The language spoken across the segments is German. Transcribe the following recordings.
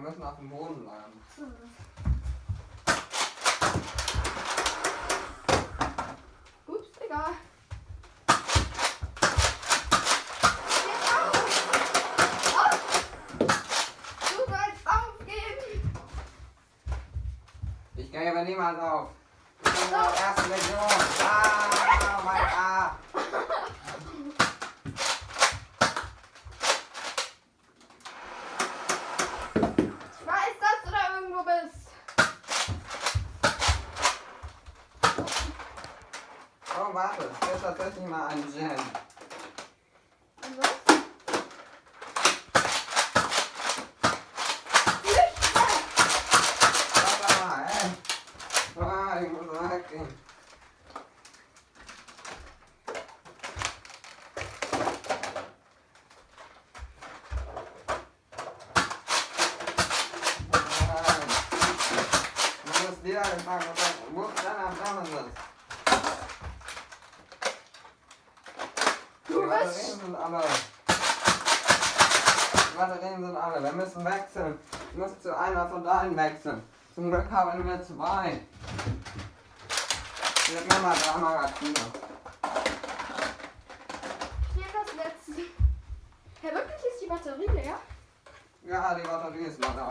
müssen auf dem Boden bleiben. Ups, egal. Jetzt auf! Auf! Du sollst aufgeben! Ich gebe niemals auf. Ich bin in der ersten Legion. Ah, mein A. Oh, warte. Das ist tatsächlich mal ein Gin. Und was? Flüchte! Warte mal, ey. Ah, ich muss Batterien sind alle. Die Batterien sind alle. Wir müssen wechseln. Ich muss zu einer von deinen wechseln. Zum Glück haben wir zwei. Ich hab mir mal drei Magazine. Nehme das letzte. Ja, wirklich ist die Batterie leer? Ja, die Batterie ist noch da,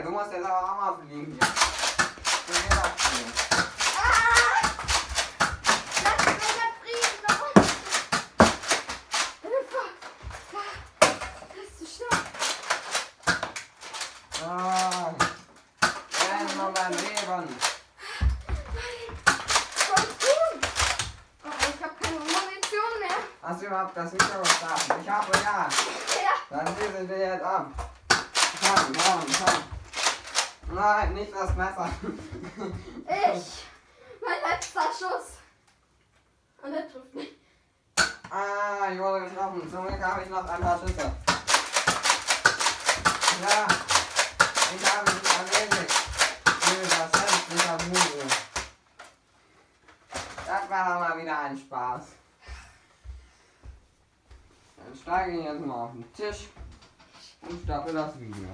fliehe. Du musst jetzt aber auch mal fliegen hier. Ich will jeder fliegen. Ah! Noch! Renn um dein Leben. Habe. Hast du überhaupt das Video gestartet? Ich hoffe ja. Ja, Dann ich dir jetzt ab. Komm, komm, komm. Nein, nicht das Messer. ich. Mein letzter Schuss. Und er trifft mich. Ah, ich wurde getroffen. Zum Glück habe ich noch ein paar Schüsse. Ja, ich habe dich erledigt. Das hässliche Muse. Das war doch mal wieder ein Spaß. Dann steige ich jetzt mal auf den Tisch und starte das Video.